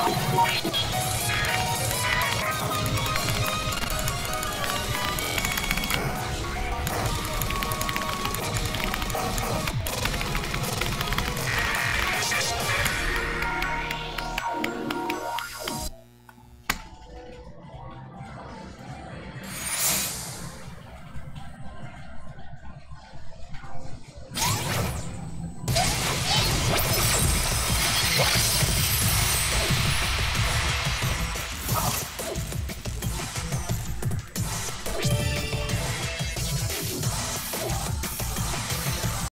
Oh, my God.